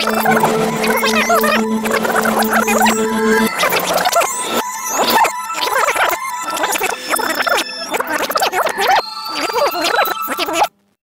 you